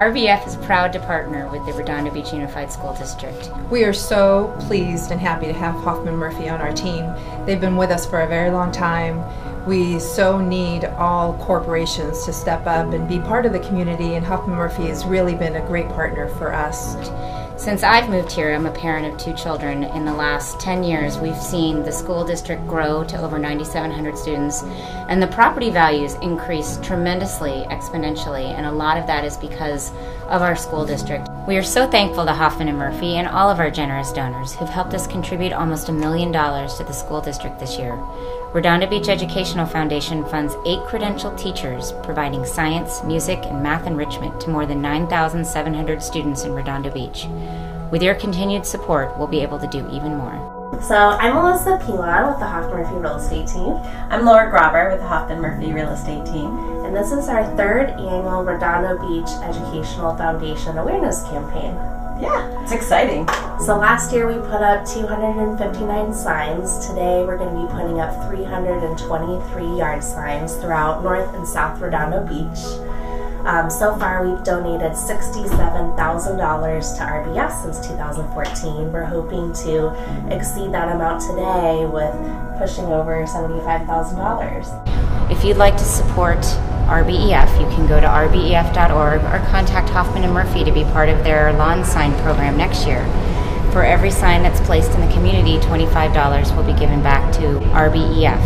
RBEF is proud to partner with the Redondo Beach Unified School District. We are so pleased and happy to have Hoffman Murphy on our team. They've been with us for a very long time. We so need all corporations to step up and be part of the community, and Hoffman Murphy has really been a great partner for us. Since I've moved here, I'm a parent of two children. In the last 10 years, we've seen the school district grow to over 9,700 students, and the property values increase tremendously, exponentially, and a lot of that is because of our school district. We are so thankful to Hoffman and Murphy and all of our generous donors who've helped us contribute almost a million dollars to the school district this year. Redondo Beach Educational Foundation funds eight credentialed teachers providing science, music, and math enrichment to more than 9,700 students in Redondo Beach. With your continued support, we'll be able to do even more. So I'm Melissa Pilon with the Hoffman Murphy Real Estate Team. I'm Laura Grauber with the Hoffman Murphy Real Estate Team. And this is our third annual Redondo Beach Educational Foundation Awareness Campaign. Yeah, it's exciting. So last year we put up 259 signs. Today we're going to be putting up 323 yard signs throughout North and South Redondo Beach. Um, so far, we've donated $67,000 to RBEF since 2014. We're hoping to exceed that amount today with pushing over $75,000. If you'd like to support RBEF, you can go to rbef.org or contact Hoffman and Murphy to be part of their lawn sign program next year. For every sign that's placed in the community, $25 will be given back to RBEF.